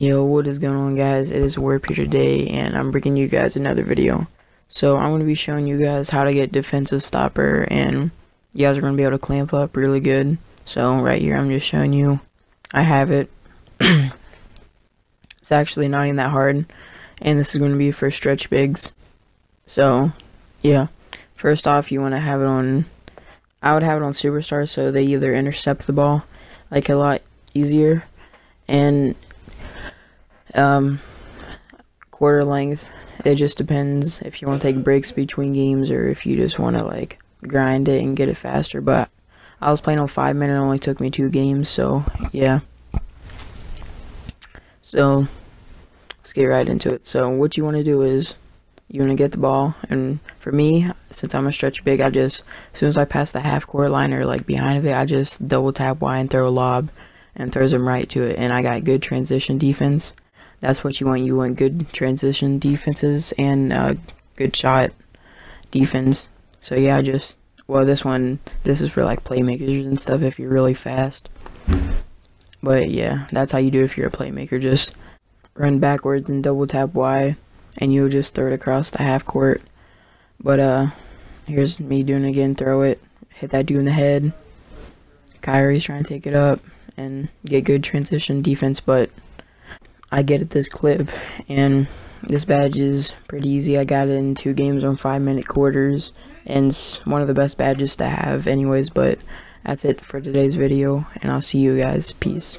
Yo, what is going on guys? It is Wourp here today and I'm bringing you guys another video. So I'm going to be showing you guys how to get defensive stopper and you guys are going to be able to clamp up really good. So right here I'm just showing you. I have it. it's actually not even that hard and this is going to be for stretch bigs. So yeah, first off you want to have it on, I would have it on superstar so they either intercept the ball like a lot easier and um, quarter length, it just depends if you want to take breaks between games or if you just want to like grind it and get it faster. But I was playing on five minute, it only took me two games, so yeah. So let's get right into it. So what you want to do is you want to get the ball, and for me, since I'm a stretch big, I just as soon as I pass the half court line or like behind of it, I just double tap Y and throw a lob, and throws them right to it, and I got good transition defense that's what you want. You want good transition defenses and uh, good shot defense. So yeah, just well, this one this is for like playmakers and stuff if you're really fast. But yeah, that's how you do it if you're a playmaker. Just run backwards and double tap Y, and you'll just throw it across the half court. But uh, here's me doing it again. Throw it, hit that dude in the head. Kyrie's trying to take it up and get good transition defense, but I get it this clip, and this badge is pretty easy. I got it in two games on five minute quarters, and it's one of the best badges to have anyways, but that's it for today's video, and I'll see you guys. Peace.